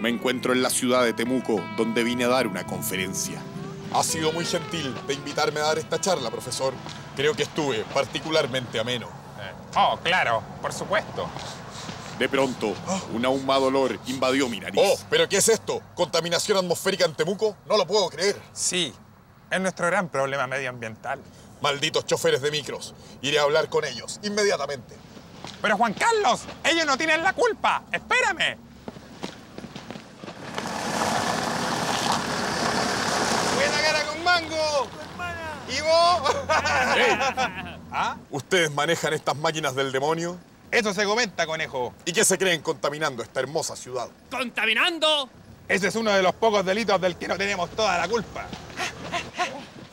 Me encuentro en la ciudad de Temuco, donde vine a dar una conferencia. Ha sido muy gentil de invitarme a dar esta charla, profesor. Creo que estuve particularmente ameno. Eh, oh, claro, por supuesto. De pronto, un ahumado olor invadió mi nariz. Oh, ¿pero qué es esto? ¿Contaminación atmosférica en Temuco? No lo puedo creer. Sí, es nuestro gran problema medioambiental. Malditos choferes de micros. Iré a hablar con ellos inmediatamente. Pero Juan Carlos, ellos no tienen la culpa. Espérame. Buena cara con mango. ¿Y vos? ¿Ah? ¿Ustedes manejan estas máquinas del demonio? Eso se comenta, conejo. ¿Y qué se creen contaminando esta hermosa ciudad? ¿Contaminando? Ese es uno de los pocos delitos del que no tenemos toda la culpa.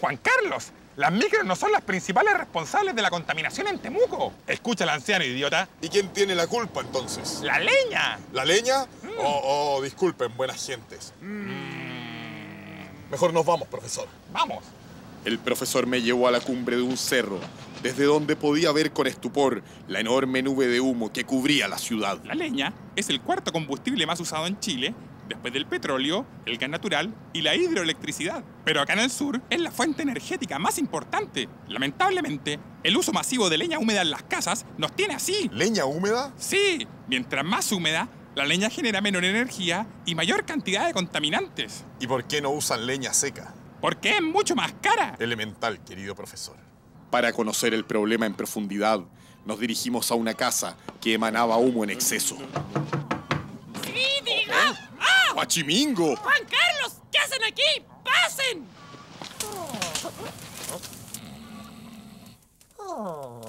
Juan Carlos, las micros no son las principales responsables de la contaminación en Temuco. Escucha al anciano, idiota. ¿Y quién tiene la culpa entonces? ¡La leña! ¿La leña? Oh, oh, disculpen, buenas gentes. Mejor nos vamos, profesor. Vamos. El profesor me llevó a la cumbre de un cerro, desde donde podía ver con estupor la enorme nube de humo que cubría la ciudad. La leña es el cuarto combustible más usado en Chile, después del petróleo, el gas natural y la hidroelectricidad. Pero acá en el sur es la fuente energética más importante. Lamentablemente, el uso masivo de leña húmeda en las casas nos tiene así. ¿Leña húmeda? Sí, mientras más húmeda, la leña genera menor energía y mayor cantidad de contaminantes. ¿Y por qué no usan leña seca? Porque es mucho más cara. Elemental, querido profesor. Para conocer el problema en profundidad, nos dirigimos a una casa que emanaba humo en exceso. ¡Sí, diga! ¡Ah! ¡Guachimingo! ¡Juan Carlos! ¿Qué hacen aquí? ¡Pasen!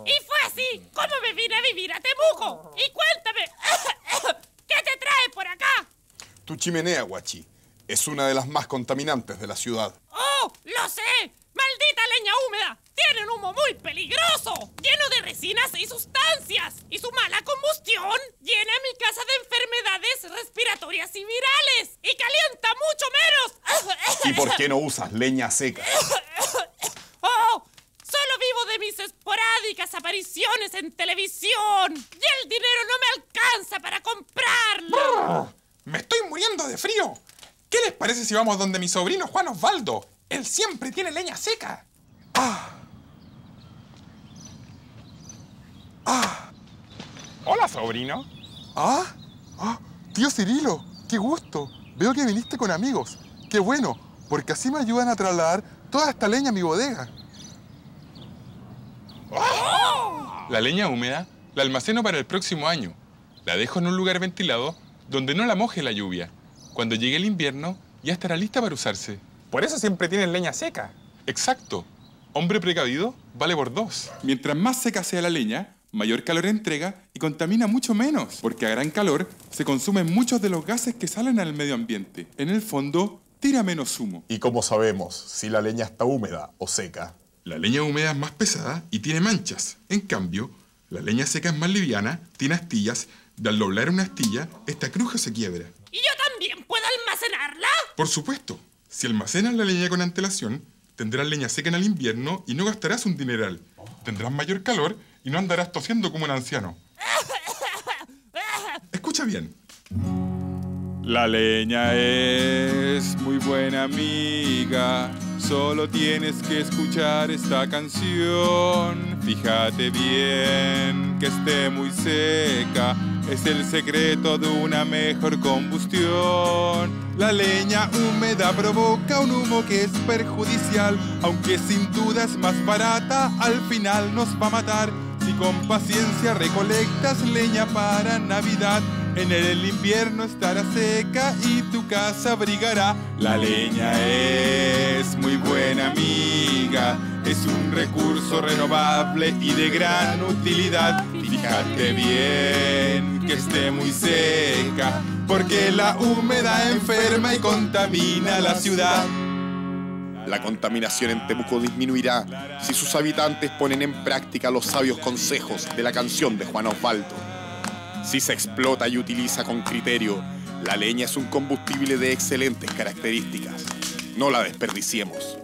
Y fue así como me vine a vivir a Temuco. Y cuéntame, ¿qué te trae por acá? Tu chimenea, guachi, es una de las más contaminantes de la ciudad. ¡Oh, lo sé! ¡Maldita leña húmeda! Tiene un humo muy peligroso, lleno de resinas y sustancias. Y su mala combustión llena mi casa de enfermedades respiratorias y virales. Y calienta mucho menos. ¿Y por qué no usas leña seca? ¡Oh! Solo vivo de mis esporádicas apariciones en televisión. Y el dinero no me alcanza para comprarlo. ¡Me estoy muriendo de frío! ¿Qué les parece si vamos donde mi sobrino Juan Osvaldo? Él siempre tiene leña seca. ¡Ah! ¡Ah! Hola, sobrino. ¿Ah? ¡Ah! Tío Cirilo, qué gusto. Veo que viniste con amigos. Qué bueno, porque así me ayudan a trasladar toda esta leña a mi bodega. La leña húmeda la almaceno para el próximo año. La dejo en un lugar ventilado donde no la moje la lluvia. Cuando llegue el invierno, ya estará lista para usarse. Por eso siempre tienen leña seca. Exacto. Hombre precavido vale por dos. Mientras más seca sea la leña, mayor calor entrega y contamina mucho menos, porque a gran calor se consumen muchos de los gases que salen al medio ambiente. En el fondo, tira menos humo. ¿Y cómo sabemos si la leña está húmeda o seca? La leña húmeda es más pesada y tiene manchas. En cambio, la leña seca es más liviana, tiene astillas, y al doblar una astilla, esta cruja se quiebra. ¿Y yo también puedo almacenarla? Por supuesto, si almacenas la leña con antelación, tendrás leña seca en el invierno y no gastarás un dineral. Tendrás mayor calor y no andarás tosiendo como un anciano. Escucha bien. La leña es muy buena amiga, solo tienes que escuchar esta canción. Fíjate bien que esté muy seca, es el secreto de una mejor combustión. La leña húmeda provoca un humo que es perjudicial, aunque sin duda es más barata, al final nos va a matar. Si con paciencia recolectas leña para Navidad, en el invierno estará seca y tu casa abrigará. La leña es muy buena amiga, es un recurso renovable y de gran utilidad. Fíjate bien que esté muy seca, porque la humedad enferma y contamina la ciudad. La contaminación en Temuco disminuirá si sus habitantes ponen en práctica los sabios consejos de la canción de Juan Osvaldo. Si se explota y utiliza con criterio, la leña es un combustible de excelentes características. No la desperdiciemos.